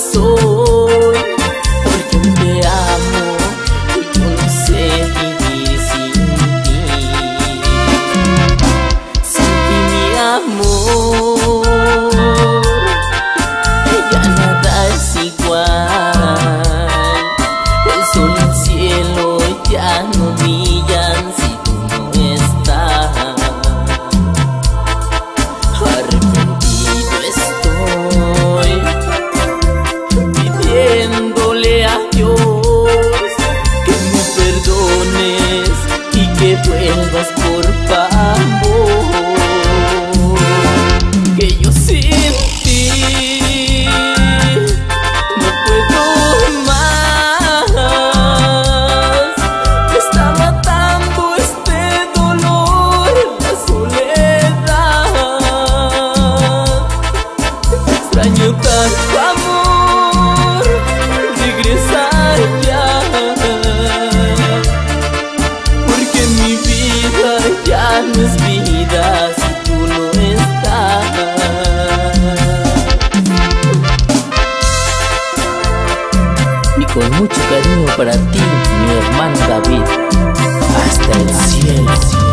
passou. extraño tanto amor regresar ya porque mi vida ya no es vida si tú no estás. Y con mucho cariño para ti mi hermano David. Hasta el cielo.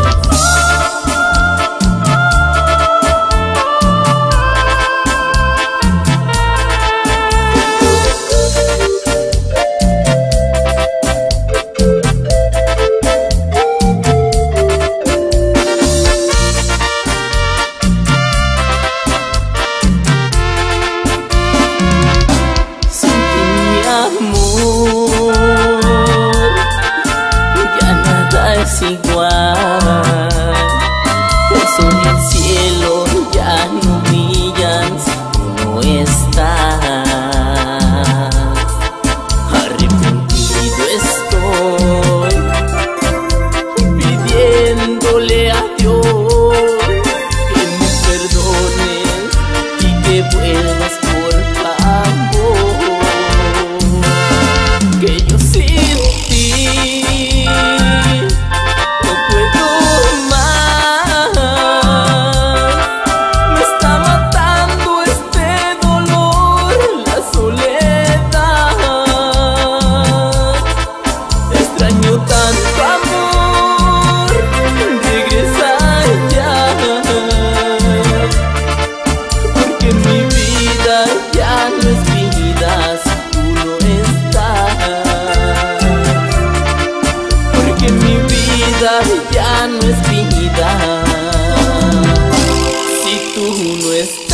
We. ya no es vidas, tú no estás. Porque mi vida ya no es vida si tú no estás.